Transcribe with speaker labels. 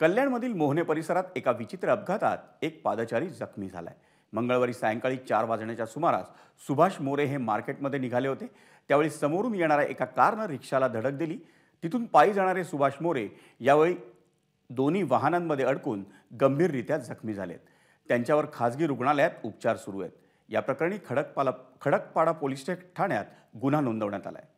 Speaker 1: कल्याणमधील मोहने परिसरात एका विचित्र अपघातात एक पादचारी जखमी झालाय. मंगळवारी सायंकाळी चार वाजण्याच्या सुमारास सुभाष मोरे हे मार्केटमध्ये निघाले होते. त्यावेळी समोरून येणाऱ्या एका कारनं रिक्षाला धडक दिली. तिथून पायी जाणारे सुभाष मोरे यावेळी दोन्ही वाहनांमध्ये अडकून गंभीररित्या जखमी झालेत. त्यांच्यावर खाजगी रुग्णालयात उपचार सुरू आहेत. या प्रकरणी खडकपाला खडकपाडा पोलीस ठाण्यात गुन्हा नोंदवण्यात आला आहे